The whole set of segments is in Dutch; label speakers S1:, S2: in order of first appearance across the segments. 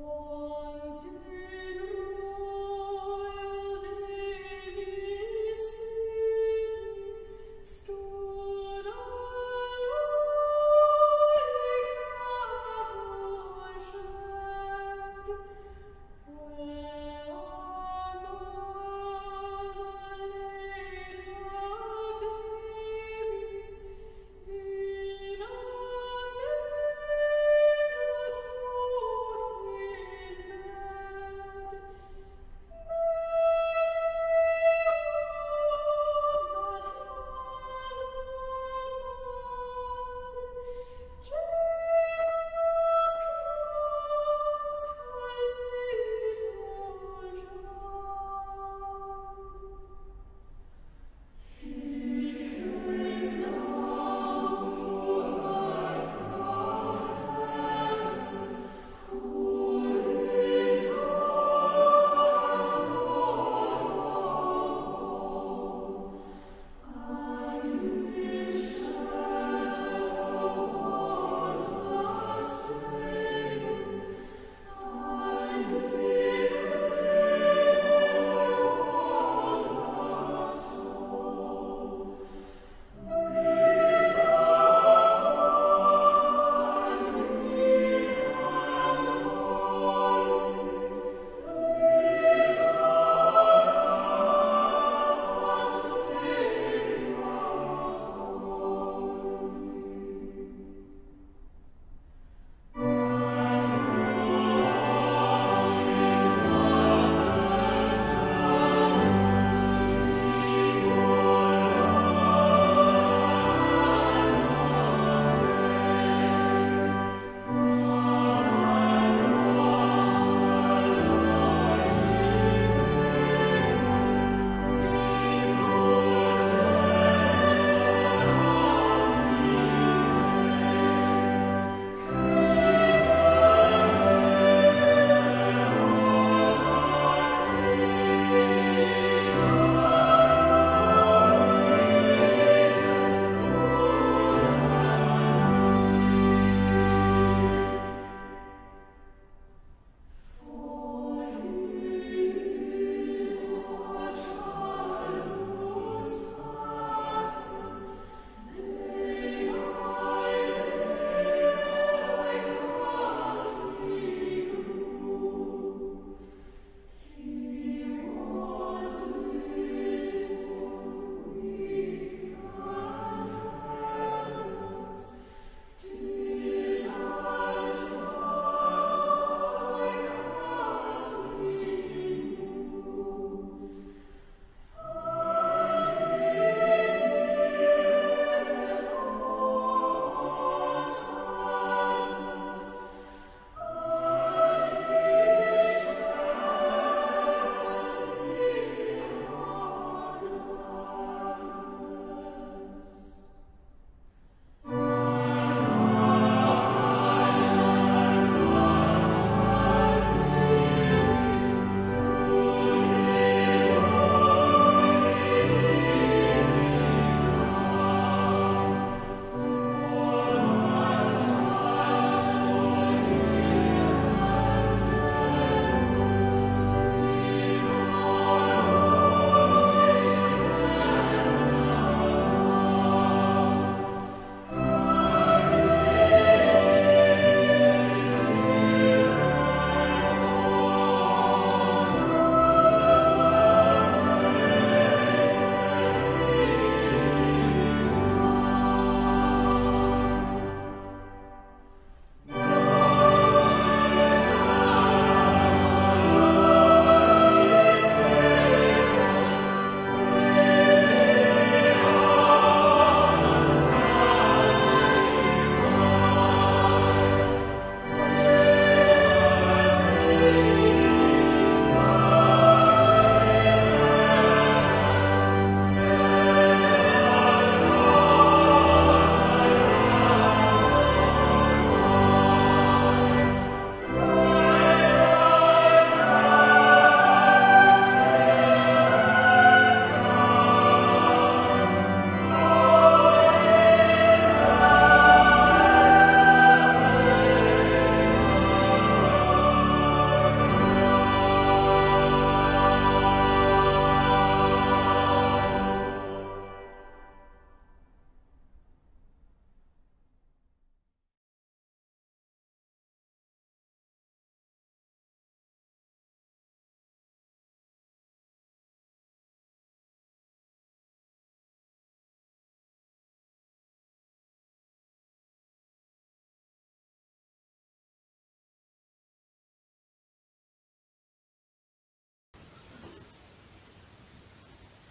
S1: war.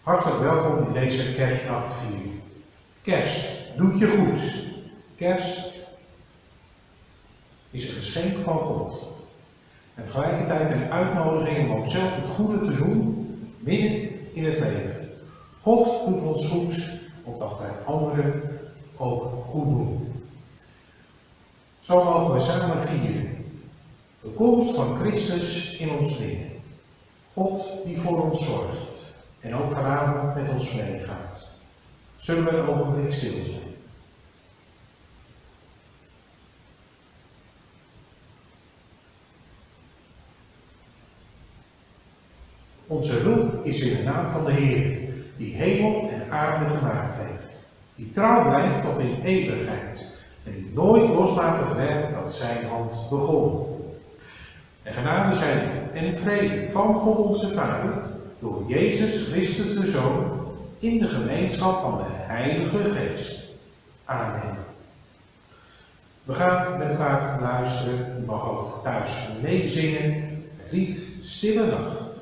S2: Hartelijk welkom in deze kerstnachtviering. Kerst doet je goed. Kerst is een geschenk van God. En tegelijkertijd een uitnodiging om zelf het goede te doen midden in het leven. God doet ons goed, opdat wij anderen ook goed doen. Zo mogen we samen vieren. De komst van Christus in ons midden. God die voor ons zorgt en ook vanavond met ons meegaat. Zullen we een ogenblik stil zijn? Onze roem is in de naam van de Heer, die hemel en aarde gemaakt heeft, die trouw blijft tot in eeuwigheid en die nooit loslaat het werk dat zijn hand begon. En genade zijn en vrede van God onze Vader, door Jezus Christus de Zoon, in de gemeenschap van de Heilige Geest. Amen. We gaan met elkaar luisteren, ook thuis meezingen, het lied Stille Nacht.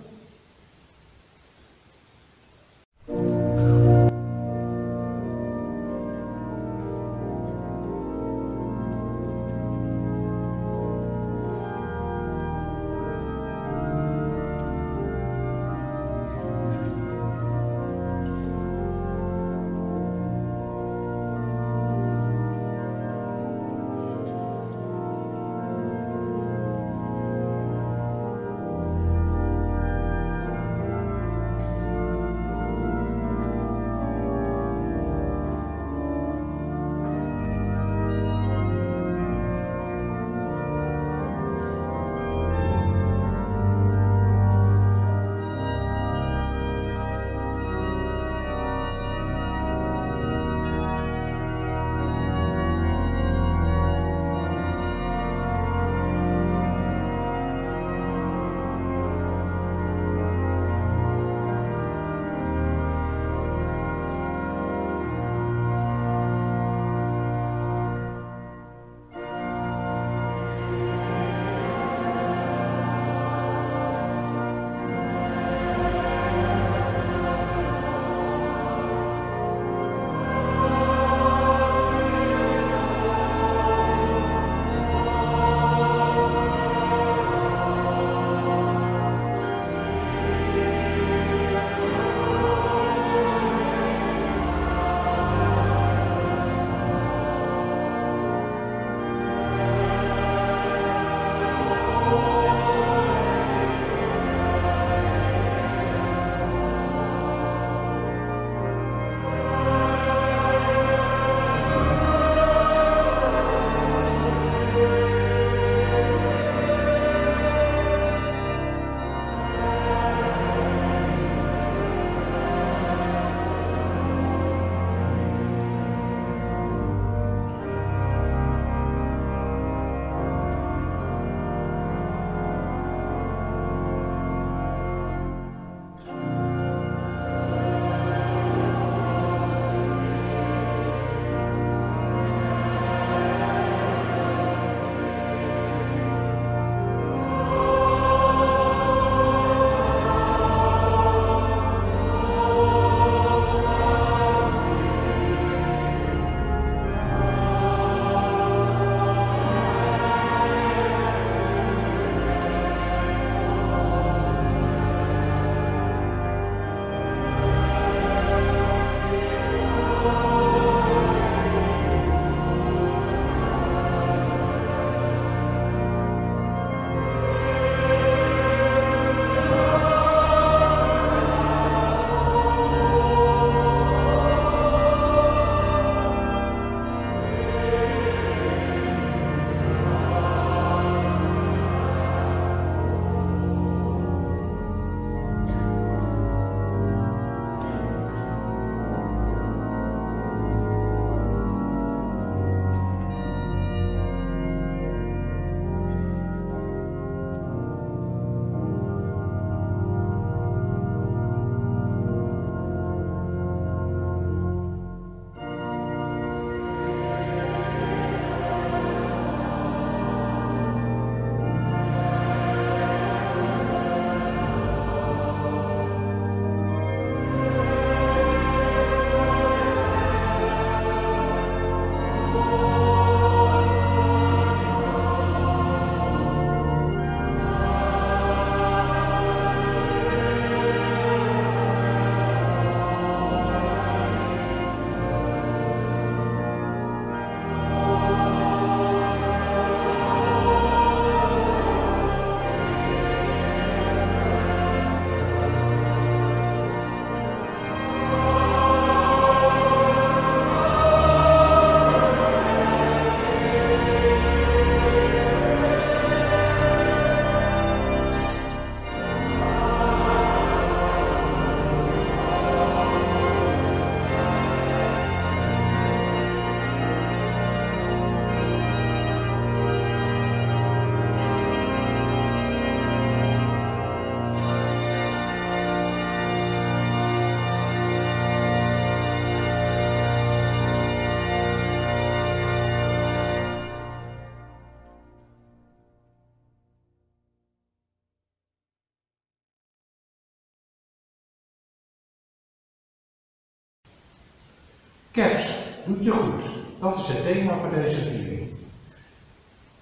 S2: Kerst doet je goed. Dat is het thema van deze viering.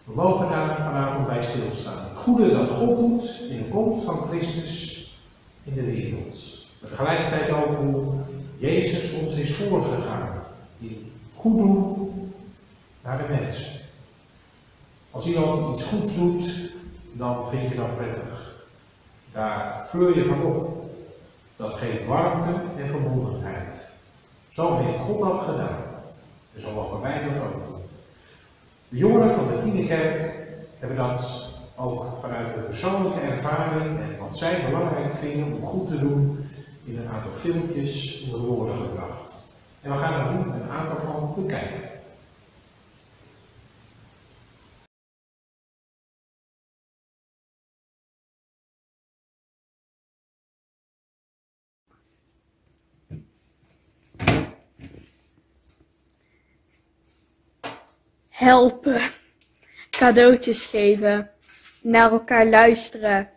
S2: We mogen daar vanavond bij stilstaan. Het goede dat God doet in de komst van Christus in de wereld. Tegelijkertijd ook hoe Jezus ons is voorgegaan. Die goed doen naar de mensen. Als iemand iets goeds doet, dan vind je dat prettig. Daar vleur je van op. Dat geeft warmte en verbondenheid. Zo heeft God dat gedaan. En zo mogen wij dat ook doen. De jongeren van de Tienerkerk hebben dat ook vanuit hun persoonlijke ervaring en wat zij belangrijk vinden om goed te doen, in een aantal filmpjes onder woorden gebracht. En we gaan er nu een aantal van bekijken.
S3: Helpen, cadeautjes geven, naar elkaar luisteren,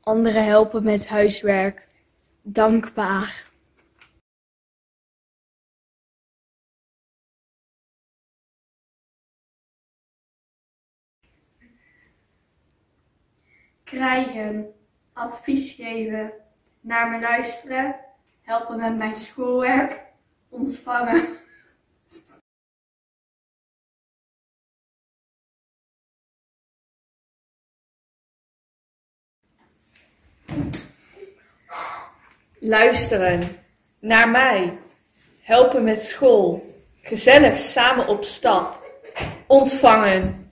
S3: anderen helpen met huiswerk, dankbaar. Krijgen, advies geven, naar me luisteren, helpen met mijn schoolwerk, ontvangen.
S1: Luisteren naar mij. Helpen met school. Gezellig samen op stap. Ontvangen.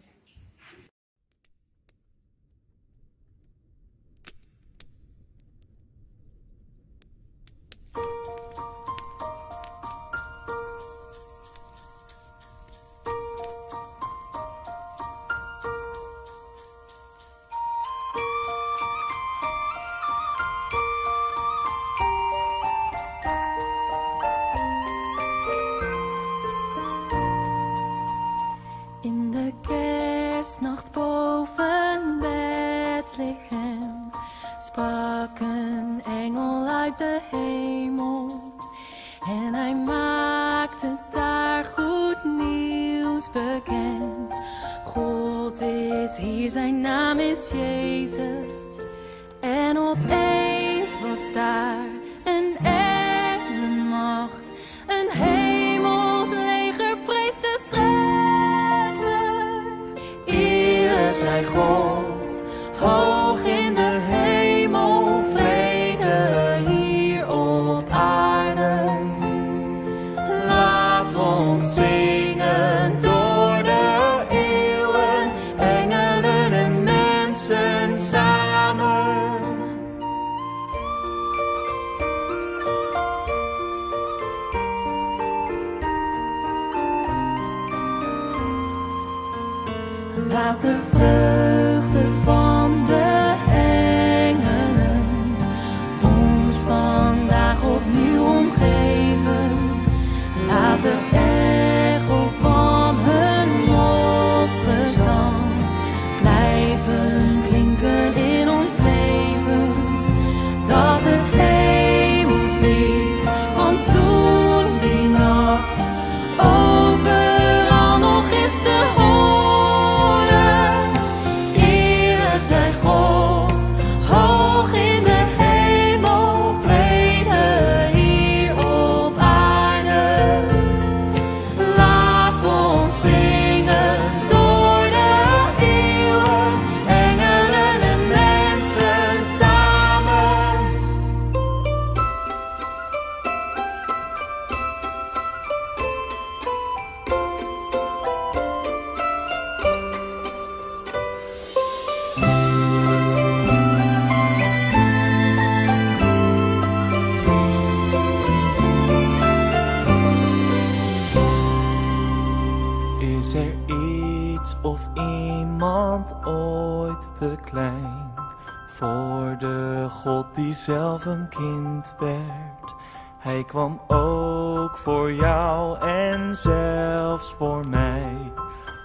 S4: Zelf een kind werd? Hij kwam ook voor jou en zelfs voor mij.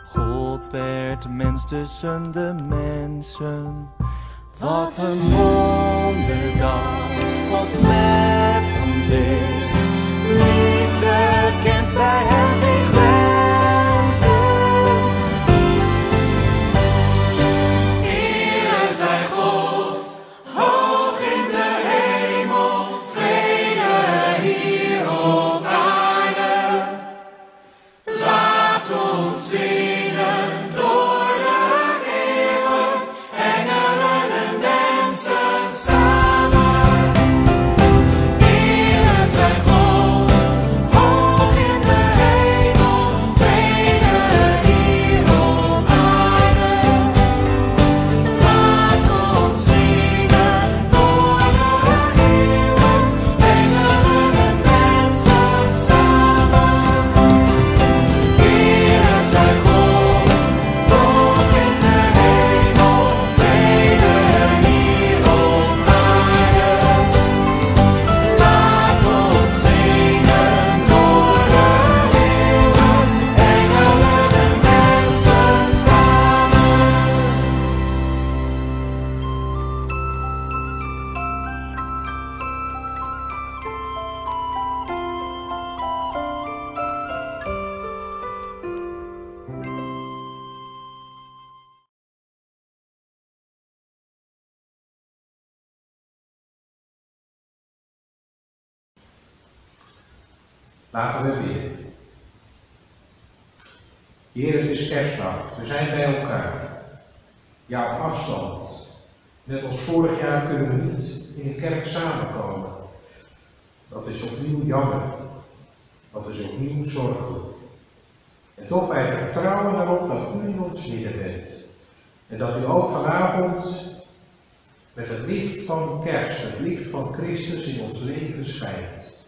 S4: God werd mens tussen de mensen. Wat een wonder dat God met ons is. Liefde kent bij
S2: Laten is kerstnacht. We zijn bij elkaar. Ja, op afstand. Net als vorig jaar kunnen we niet in de kerk samenkomen. Dat is opnieuw jammer. Dat is opnieuw zorgelijk. En toch wij vertrouwen erop dat u in ons midden bent. En dat u ook vanavond met het licht van kerst, het licht van Christus in ons leven schijnt.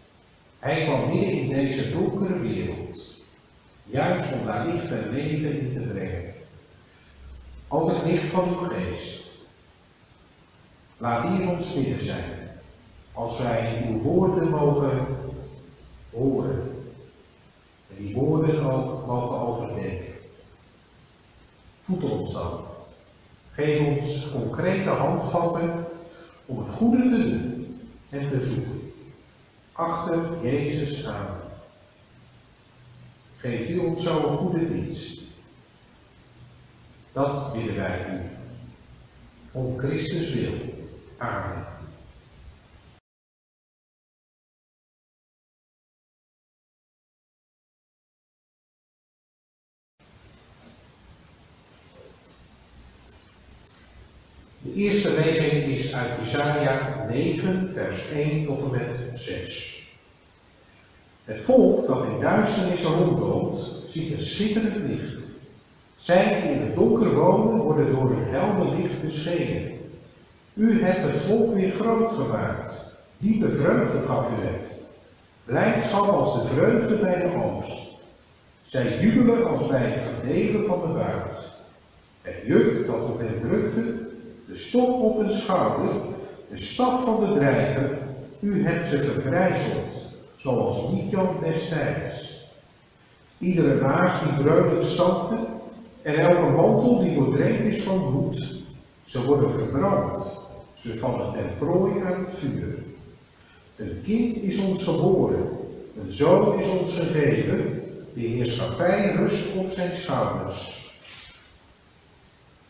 S2: Hij kwam midden in deze donkere wereld, juist om daar licht en leven in te brengen. Ook het licht van uw geest. Laat die in ons midden zijn, als wij uw woorden mogen horen. En die woorden ook mogen overdenken. Voed ons dan. Geef ons concrete handvatten om het goede te doen en te zoeken. Achter Jezus aan. Geeft u ons zo een goede dienst. Dat bidden wij u. Om Christus wil. Amen. De eerste lezing is uit Jesaja 9, vers 1 tot en met 6. Het volk dat in duisternis rondloopt, ziet een schitterend licht. Zij die in het donker wonen, worden door een helder licht beschenen. U hebt het volk weer groot gemaakt. Diepe vreugde gaf u het. Blijdschap als de vreugde bij de oogst. Zij jubelen als bij het verdelen van de buit. Het juk dat op hen drukte, de stok op hun schouder, de staf van de drijver, u hebt ze verbrijzeld, zoals Midian destijds. Iedere naas die dreunend stampte, en elke mantel die doordrenkt is van bloed, ze worden verbrand, ze vallen ten prooi aan het vuur. Een kind is ons geboren, een zoon is ons gegeven, de heerschappij rust op zijn schouders.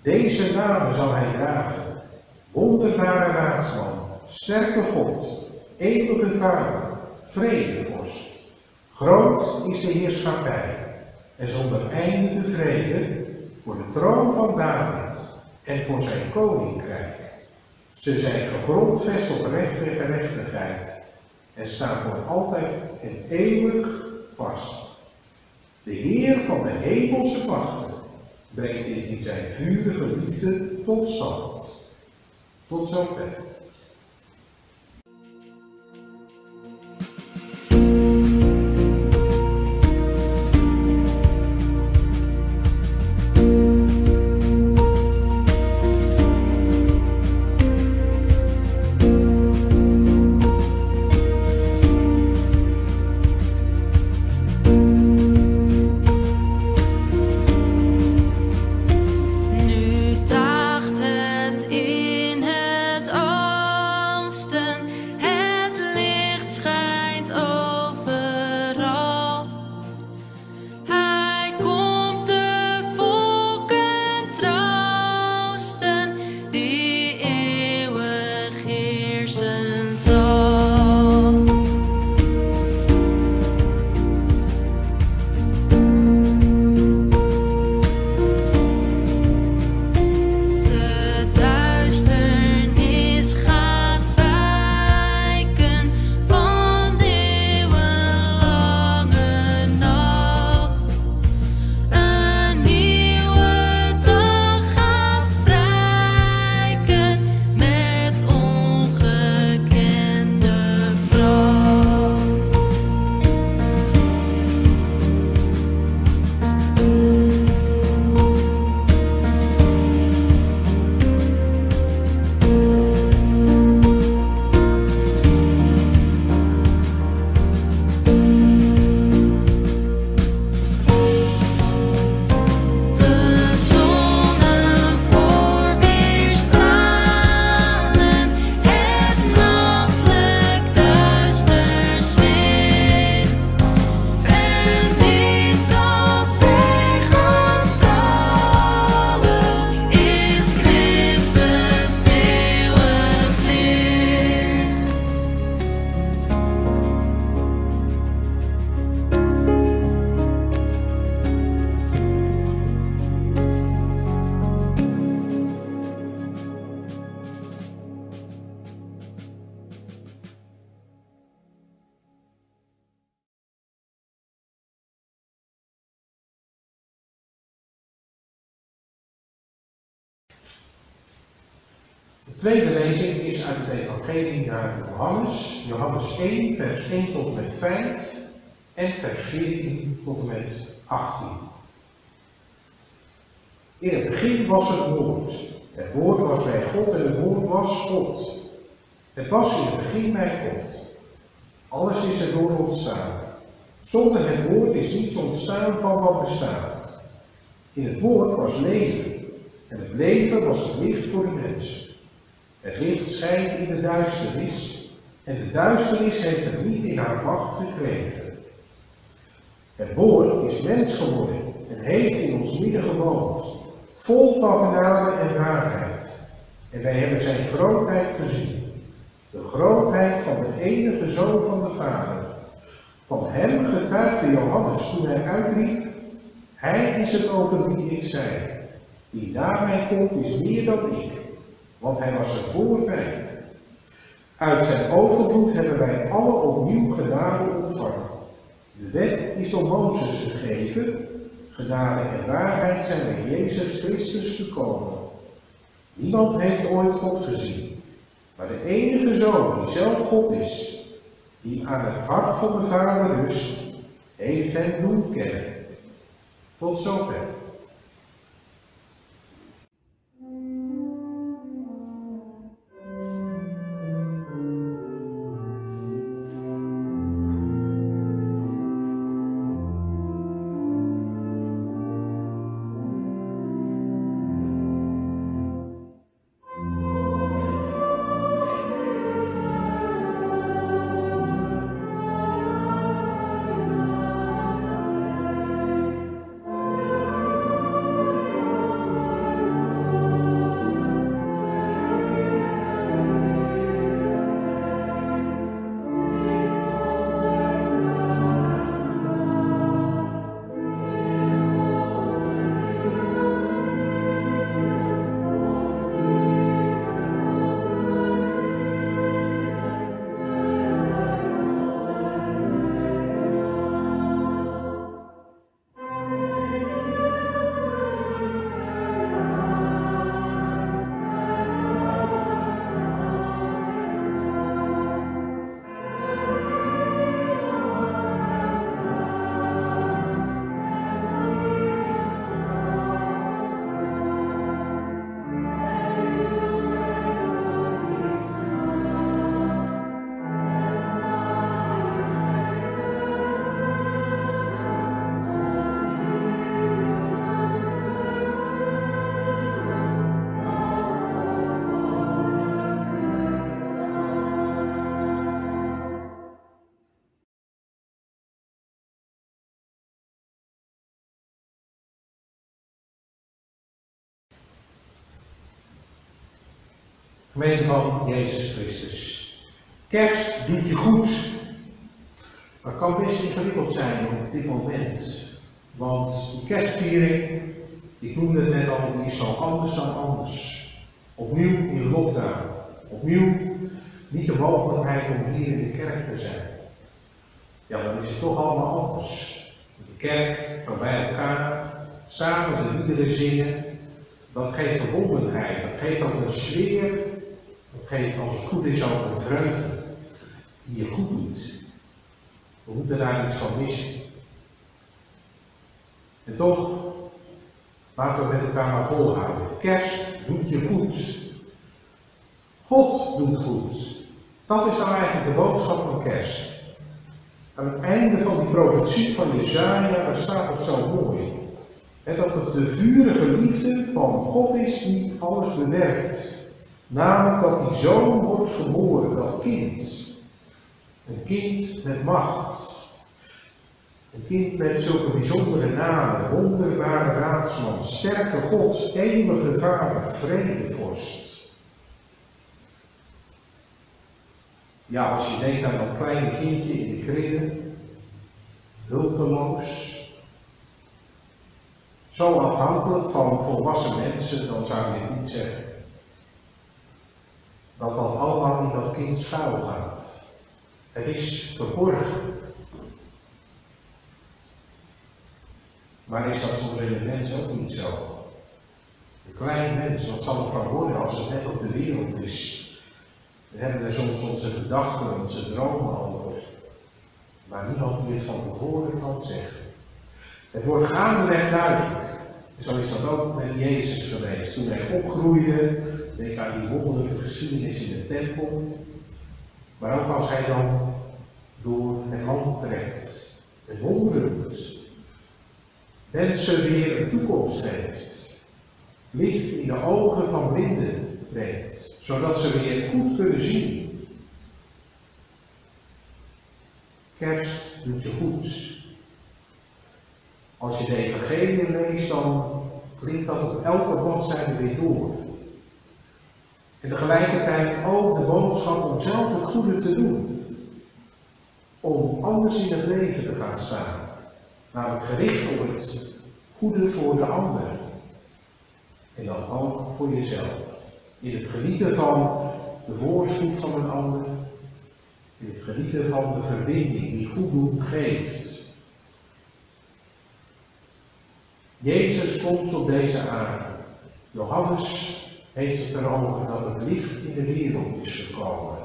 S2: Deze namen zal hij dragen. Wonderbare raadsman, sterke God, eeuwige Vader, vredevorst. Groot is de heerschappij en zonder einde de vrede voor de troon van David en voor zijn koninkrijk. Ze zijn gegrondvest op recht en gerechtigheid en staan voor altijd en eeuwig vast. De Heer van de hemelse machten brengt dit in zijn vurige liefde tot stand. Tot zover. Tweede lezing is uit het Evangelie naar Johannes, Johannes 1, vers 1 tot en met 5 en vers 14 tot en met 18. In het begin was het woord. Het woord was bij God en het woord was God. Het was in het begin bij God. Alles is erdoor ontstaan. Zonder het woord is niets ontstaan van wat bestaat. In het woord was leven. En het leven was het licht voor de mensen. Het licht schijnt in de duisternis. En de duisternis heeft het niet in haar macht gekregen. Het woord is mens geworden en heeft in ons midden gewoond, vol van genade en waarheid. En wij hebben zijn grootheid gezien. De grootheid van de enige zoon van de Vader. Van hem getuigde Johannes toen hij uitriep, hij is het over wie ik zei. Die na mij komt is meer dan ik, want hij was er voor. Uit zijn overvloed hebben wij alle opnieuw genade ontvangen. De wet is door Mozes gegeven, genade en waarheid zijn bij Jezus Christus gekomen. Niemand heeft ooit God gezien, maar de enige Zoon die zelf God is, die aan het hart van de Vader rust, heeft hem doen kennen. Tot zover. Gemeente van Jezus Christus. Kerst doet je goed. Dat kan best ingewikkeld zijn op dit moment. Want de kerstviering, ik noemde het net al, die is zo anders dan anders. Opnieuw in lockdown. Opnieuw niet de mogelijkheid om hier in de kerk te zijn. Ja, dan is het toch allemaal anders. De kerk, zo bij elkaar, samen de liederen zingen, dat geeft verbondenheid, dat geeft ook een sfeer geeft, als het goed is, ook een vreugde die je goed doet. We moeten daar iets van missen. En toch, laten we met elkaar maar volhouden. Kerst doet je goed. God doet goed. Dat is nou eigenlijk de boodschap van kerst. Aan het einde van die profetie van Jezaja, daar staat het zo mooi. Dat het de vurige liefde van God is die alles bewerkt. Namelijk dat die zoon wordt geboren, dat kind. Een kind met macht. Een kind met zulke bijzondere namen, wonderbare raadsman, sterke God, eeuwige vader, vredevorst. Ja, als je denkt aan dat kleine kindje in de kringen, hulpeloos, zo afhankelijk van volwassen mensen, dan zou je niet zeggen dat dat allemaal in dat kind schuil gaat. Het is verborgen. Maar is dat soms in de mens ook niet zo? De klein mens, wat zal er van worden als het net op de wereld is? We hebben er soms onze gedachten, onze dromen over, maar niemand die het van tevoren kan zeggen. Het wordt gaandeweg duidelijk. Zo is dat ook met Jezus geweest. Toen hij opgroeide, denk aan die wonderlijke geschiedenis in de tempel. Maar ook als hij dan door het land trekt, het wonderen doet, mensen weer een toekomst geeft, licht in de ogen van blinden brengt, zodat ze weer goed kunnen zien. Kerst doet je goed. Als je de evangelie leest, dan klinkt dat op elke bladzijde weer door. En tegelijkertijd ook de boodschap om zelf het goede te doen. Om anders in het leven te gaan staan. Namelijk gericht op het goede voor de ander. En dan ook voor jezelf. In het genieten van de voorspoed van een ander. In het genieten van de verbinding die goed doen geeft. Jezus komt op deze aarde. Johannes heeft het erover dat het licht in de wereld is gekomen.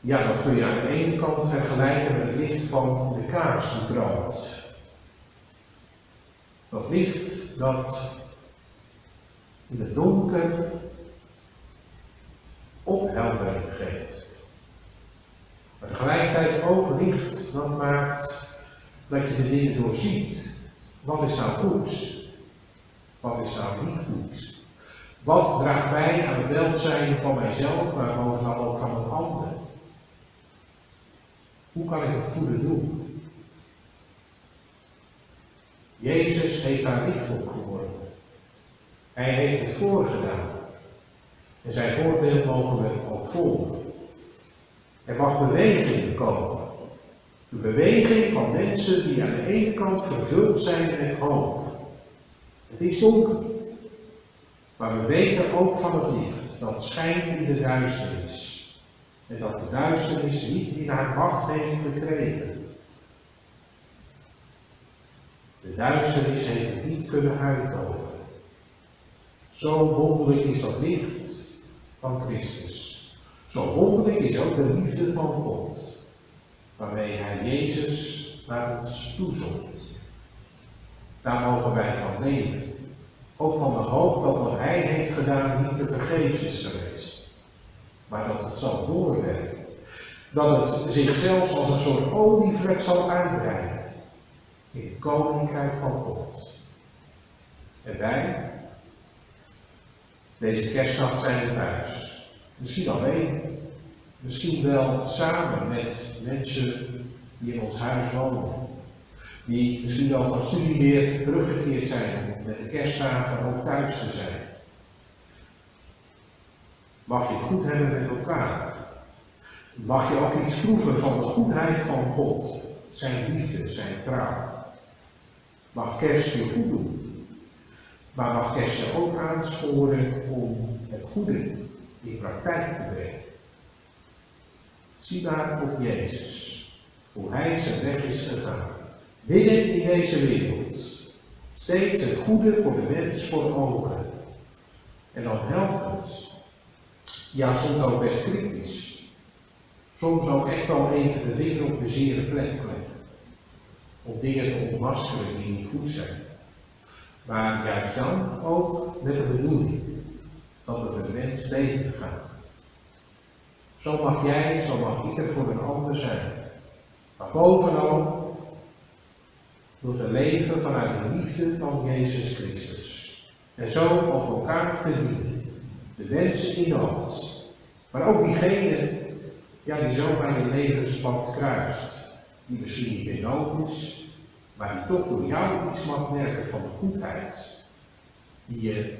S2: Ja, dat kun je aan de ene kant vergelijken met het licht van de kaars die brandt. Dat licht dat in het donker opheldering geeft. Maar tegelijkertijd ook licht dat maakt dat je de dingen doorziet. Wat is nou goed? Wat is nou niet goed? Wat draagt bij aan het welzijn van mijzelf, maar bovenal ook van een ander? Hoe kan ik het goede doen? Jezus heeft daar licht op geworpen. Hij heeft het voorgedaan. En zijn voorbeeld mogen we ook volgen. Er mag beweging komen. Een beweging van mensen die aan de ene kant vervuld zijn met hoop. Het is donker. Maar we weten ook van het licht dat schijnt in de duisternis. En dat de duisternis niet in haar macht heeft gekregen. De duisternis heeft het niet kunnen uitdoven. Zo wonderlijk is dat licht van Christus. Zo wonderlijk is ook de liefde van God waarmee hij Jezus naar ons toezond. Daar mogen wij van leven. Ook van de hoop dat wat hij heeft gedaan niet te vergeefs is geweest. Maar dat het zal doorwerken. Dat het zich zelfs als een soort olievlek zal uitbreiden. In het koninkrijk van God. En wij, deze kerstnacht zijn we thuis. Misschien alleen, Misschien wel samen met mensen die in ons huis wonen. Die misschien wel van studie weer teruggekeerd zijn om met de kerstdagen ook thuis te zijn. Mag je het goed hebben met elkaar? Mag je ook iets proeven van de goedheid van God, zijn liefde, zijn trouw? Mag kerst je goed doen? Maar mag kerst je ook aansporen om het goede in praktijk te brengen? Zie maar op Jezus, hoe hij zijn weg is gegaan. Binnen in deze wereld. Steeds het goede voor de mens voor ogen. En dan helpt het. Ja, soms ook best kritisch. Soms ook echt wel even de vinger op de zere plek leggen. Om dingen te ontmaskeren die niet goed zijn. Maar juist dan ook met de bedoeling dat het een mens beter gaat. Zo mag jij, zo mag ik er voor een ander zijn. Maar bovenal door te leven vanuit de liefde van Jezus Christus. En zo op elkaar te dienen. De mensen in de hand. Maar ook diegene ja, die zomaar je levenspad kruist. Die misschien niet in nood is, maar die toch door jou iets mag merken van de goedheid die je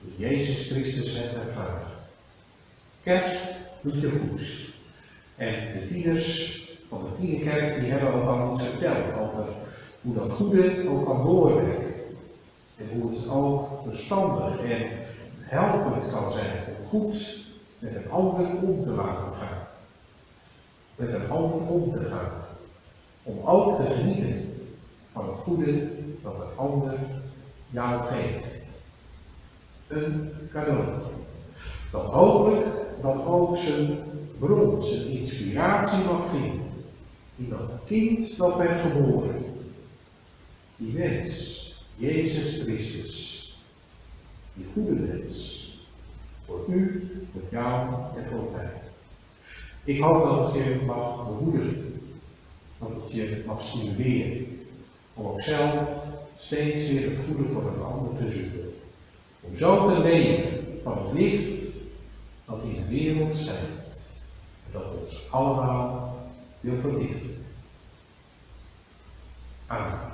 S2: in Jezus Christus hebt ervaren. Kerst doet je goed. En de tieners van de tienerkerk die hebben ook al iets verteld over hoe dat goede ook kan doorwerken. En hoe het ook verstandig en helpend kan zijn om goed met een ander om te laten gaan. Met een ander om te gaan. Om ook te genieten van het goede dat een ander jou geeft. Een cadeautje. Dat hopelijk dan ook zijn bron, zijn inspiratie mag vinden. In dat kind dat werd geboren. Die mens, Jezus Christus. Die goede mens. Voor u, voor jou en voor mij. Ik hoop dat het je mag bemoedigen. Dat het je mag stimuleren. Om ook zelf steeds weer het goede voor een ander te zoeken. Om zo te leven van het licht dat in de wereld schijnt. En dat ons allemaal wil verlichten. Amen.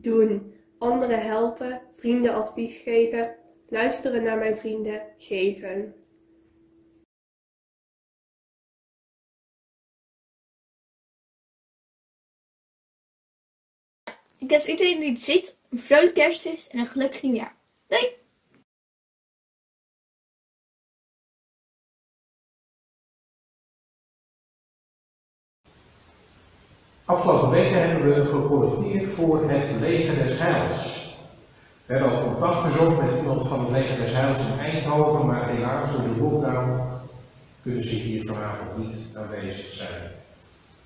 S5: Doen. Anderen helpen, vrienden advies geven, luisteren naar mijn vrienden, geven.
S6: Ik wens iedereen die het ziet een vrolijk kerstfeest en een gelukkig nieuwjaar. Doei!
S2: Afgelopen weken hebben we gecollecteerd voor het Leger des Heils. We hebben ook contact gezocht met iemand van het Leger des Heils in Eindhoven, maar helaas door de lockdown kunnen ze hier vanavond niet aanwezig zijn.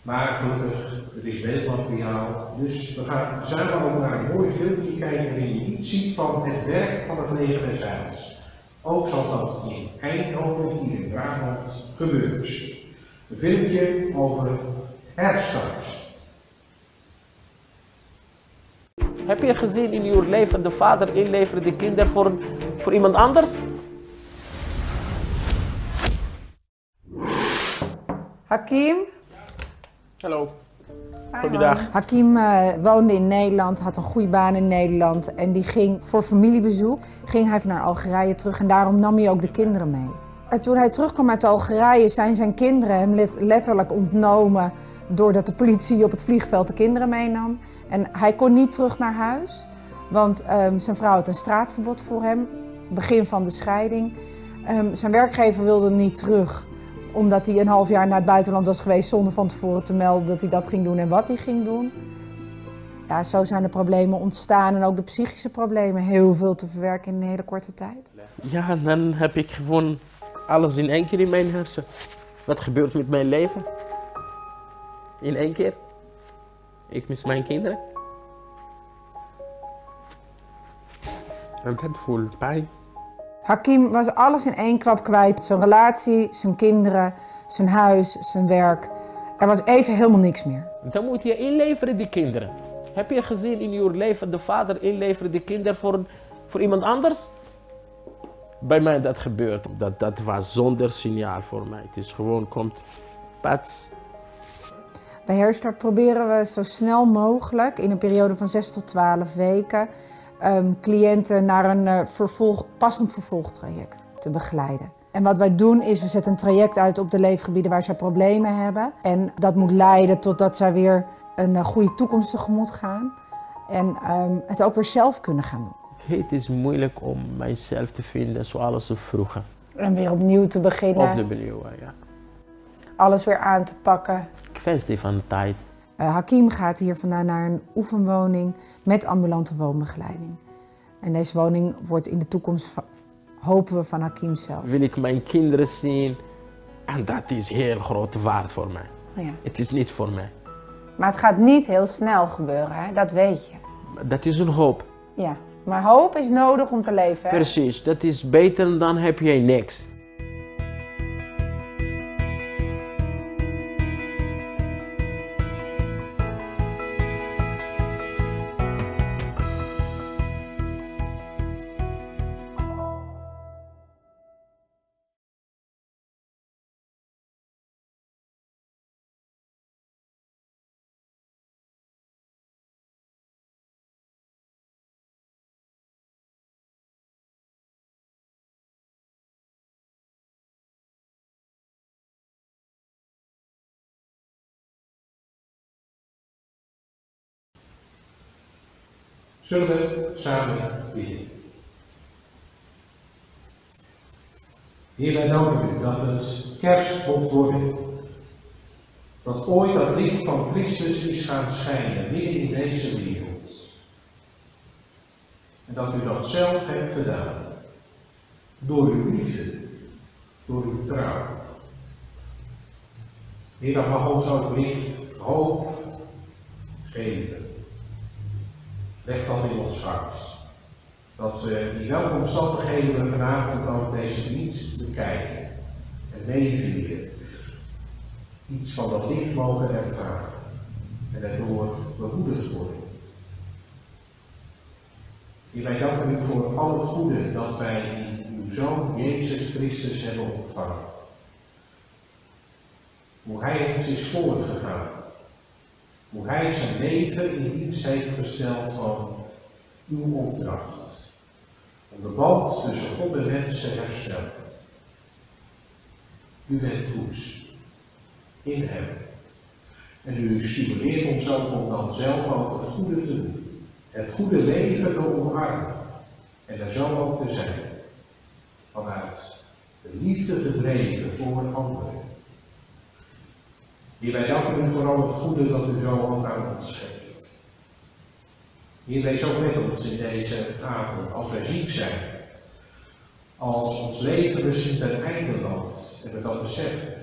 S2: Maar gelukkig, het is beeldmateriaal, dus we gaan samen ook naar een mooi filmpje kijken waarin je iets ziet van het werk van het Leger des Heils. Ook zoals dat in Eindhoven, hier in Brabant, gebeurt. Een filmpje over herstart.
S7: Heb je gezien in je leven de vader inleveren de kinderen voor, voor iemand anders?
S8: Hakim.
S7: Hallo. Goedendag.
S8: Hakim eh, woonde in Nederland, had een goede baan in Nederland. En die ging voor familiebezoek ging hij naar Algerije terug. En daarom nam hij ook de kinderen mee. En toen hij terugkwam uit Algerije zijn zijn kinderen hem let- letterlijk ontnomen. doordat de politie op het vliegveld de kinderen meenam. En hij kon niet terug naar huis, want ehm, zijn vrouw had een straatverbod voor hem, begin van de scheiding. Ehm, zijn werkgever wilde hem niet terug, omdat hij een half jaar naar het buitenland was geweest zonder van tevoren te melden dat hij dat ging doen en wat hij ging doen. Ja, zo zijn de problemen ontstaan en ook de psychische problemen. Heel veel te verwerken in een hele korte tijd.
S7: Ja, dan heb ik gewoon alles in één keer in mijn hersen. Wat gebeurt met mijn leven? In één keer. Ik mis mijn kinderen. En dat voelt pijn.
S8: Hakim was alles in één klap kwijt. Zijn relatie, zijn kinderen, zijn huis, zijn werk. Er was even helemaal niks meer.
S7: Dan moet je inleveren die kinderen. Heb je gezien in je leven de vader inleveren die kinderen voor, voor iemand anders? Bij mij dat gebeurt. Dat, dat was zonder signaal voor mij. Het is gewoon komt, pats.
S8: Bij Herstart proberen we zo snel mogelijk in een periode van 6 tot 12 weken ehm, cliënten naar een eh, vervolg, passend vervolgtraject te begeleiden. En wat wij doen is, we zetten een traject uit op de leefgebieden waar zij problemen hebben. En dat moet leiden totdat zij weer een eh, goede toekomst tegemoet gaan. En ehm, het ook weer zelf kunnen gaan doen.
S7: Het is moeilijk om mijzelf te vinden zoals vroeger.
S8: En weer opnieuw te beginnen.
S7: Op de benieuw, ja.
S8: Alles weer aan te pakken.
S7: Kwestie van tijd.
S8: Uh, Hakim gaat hier vandaan naar een oefenwoning met ambulante woonbegeleiding. En deze woning wordt in de toekomst, hopen we, van Hakim zelf.
S7: Wil ik mijn kinderen zien en dat is heel grote waarde voor mij.
S8: Ja.
S7: Het is niet voor mij.
S8: Maar het gaat niet heel snel gebeuren, hè? dat weet je.
S7: Dat is een hoop.
S8: Ja, maar hoop is nodig om te leven. Hè?
S7: Precies, dat is beter dan heb je niks.
S2: Zullen we samen bidden? Heer, wij danken u dat het kerst mocht worden. Dat ooit dat licht van Christus is gaan schijnen midden in deze wereld. En dat u dat zelf hebt gedaan. Door uw liefde, door uw trouw. Heer, dat mag ons ook licht, hoop geven. Leg dat in ons hart. Dat we in welke omstandigheden we vanavond ook deze dienst bekijken en meevieren. Iets van dat licht mogen ervaren en daardoor bemoedigd worden. Heer, wij danken u voor al het goede dat wij in uw Zoon Jezus Christus hebben ontvangen. Hoe Hij ons is voorgegaan hoe hij zijn leven in dienst heeft gesteld van uw opdracht. Om de band tussen God en mens te herstellen. U bent goed in hem. En u stimuleert ons ook om dan zelf ook het goede te doen. Het goede leven te omarmen. En er zo ook te zijn. Vanuit de liefde gedreven voor anderen. Heer, wij danken u voor al het goede dat u zo ook aan ons schenkt. Heer, wees ook met ons in deze avond als wij ziek zijn. Als ons leven misschien ten einde loopt en we dat beseffen.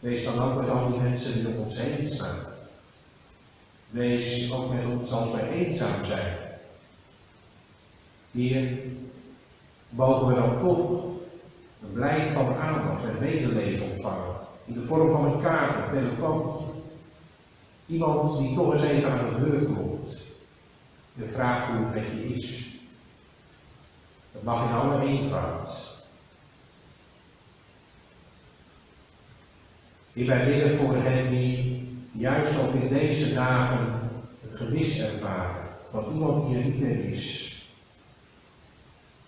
S2: Wees dan ook met al die mensen die om ons heen staan. Wees ook met ons als wij eenzaam zijn. Heer, mogen we dan toch een blijk van aandacht en medeleven ontvangen in de vorm van een kaart, een telefoontje. Iemand die toch eens even aan de deur komt en vraagt hoe het met je is. Dat mag in alle eenvoud. Die wij bidden voor hen die juist ook in deze dagen het gemis ervaren, dat iemand hier niet meer is.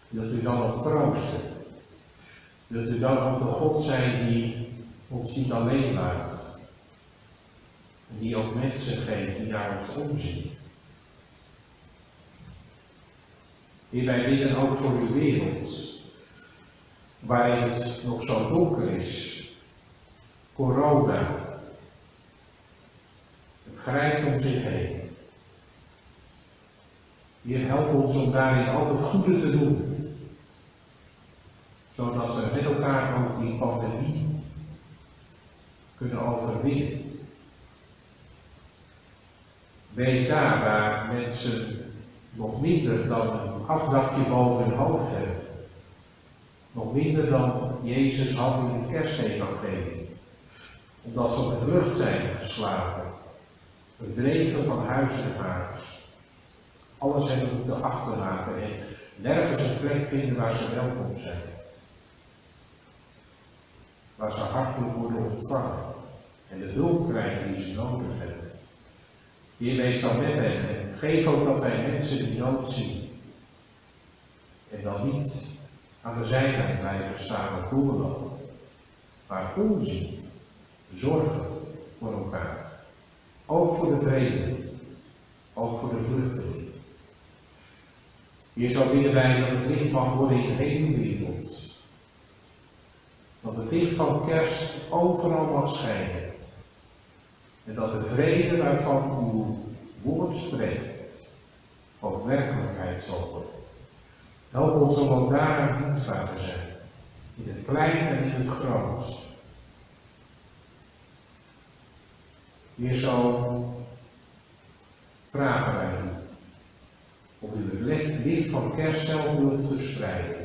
S2: Dat u dan ook troosten. Dat u dan ook een God zijn die ons niet alleen laat. En die ook mensen geeft die naar ons omzien. Heer, wij bidden ook voor uw wereld, waarin het nog zo donker is. Corona. Het grijpt om zich heen. Heer, help ons om daarin ook het goede te doen. Zodat we met elkaar ook die pandemie kunnen overwinnen. Wees daar waar mensen nog minder dan een afdakje boven hun hoofd hebben. Nog minder dan Jezus had in het kerstevangelie. Omdat ze op de vlucht zijn geslagen. Verdreven van huis en huis. Alles hebben moeten achterlaten en nergens een plek vinden waar ze welkom zijn. Waar ze hartelijk worden ontvangen en de hulp krijgen die ze nodig hebben. Heer, wees dan met hen en geef ook dat wij mensen in nood zien. En dan niet aan de zijlijn blijven staan of doorlopen, maar omzien, zorgen voor elkaar. Ook voor de vreemdeling, ook voor de vluchteling. Hier zo bidden wij dat het licht mag worden in heel uw wereld. Dat het licht van kerst overal mag schijnen. En dat de vrede waarvan uw woord spreekt, ook werkelijkheid zal worden. Help ons om ook daaraan dienstbaar te zijn, in het klein en in het groot. Hier zo vragen wij u of u het licht, van kerst zelf wilt verspreiden.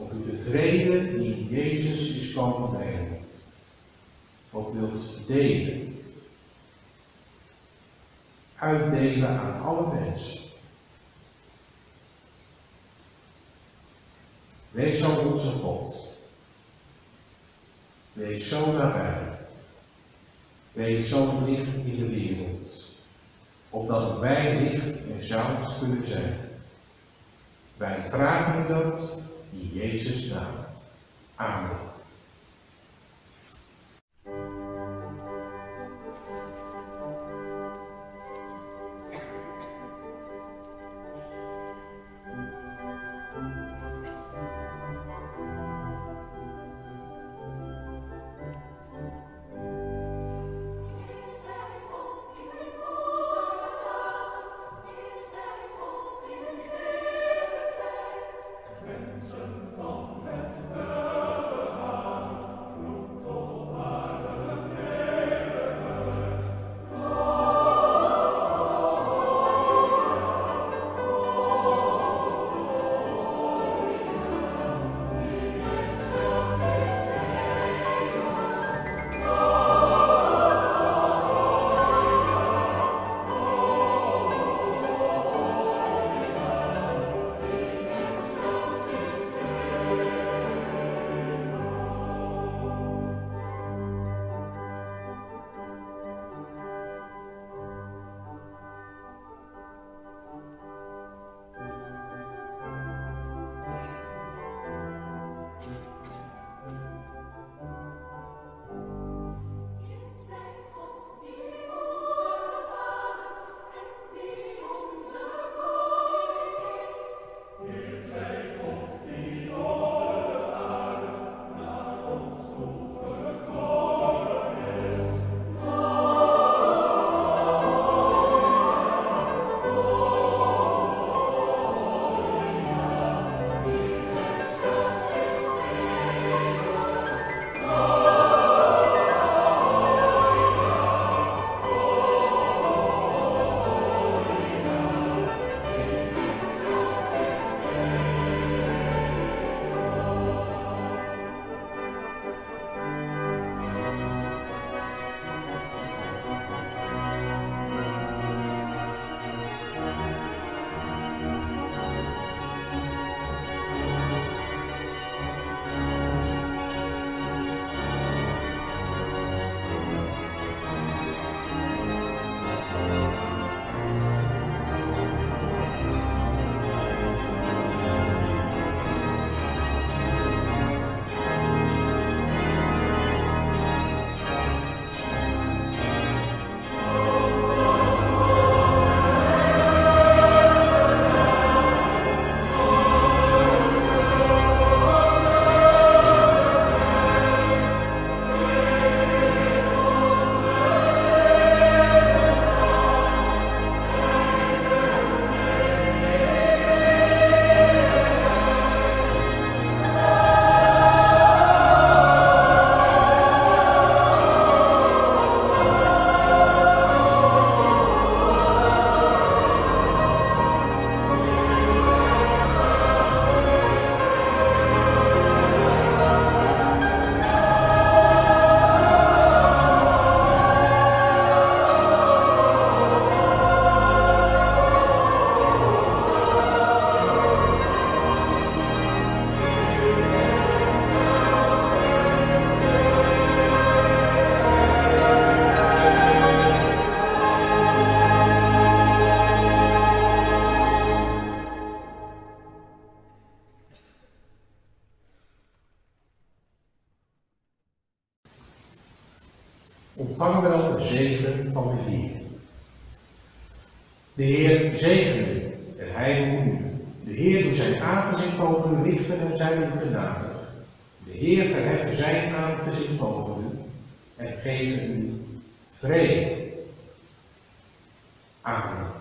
S2: U de vrede die Jezus is komen brengen, ook wilt delen. Uitdelen aan alle mensen. Wees zo onze God. Wees zo nabij. Wees zo licht in de wereld. Opdat ook wij licht en zout kunnen zijn. Wij vragen u dat in Jezus' naam. Amen. ontvangen wel de zegen van de Heer. De Heer zegene u en hij behoede u. De Heer doet zijn aangezicht over u lichten en zijn u genadig. De Heer verheft zijn aangezicht over u en geeft u vrede. Amen.